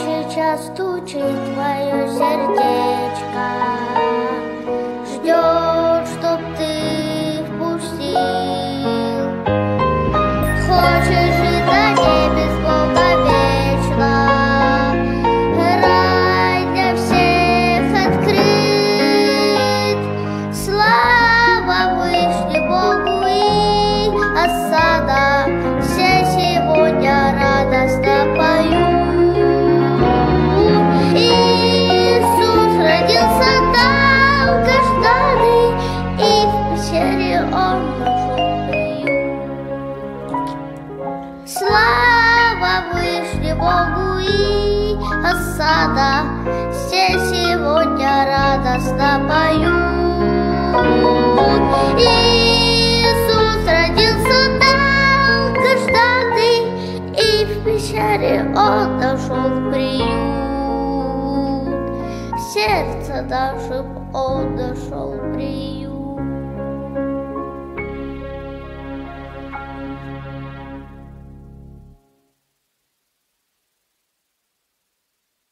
сейчас стучит твое сердечко. Богу и осада, все сегодня радостно поют. Иисус родился долгожданный, и в пещере Он нашел приют. Сердце наше Он нашел приют.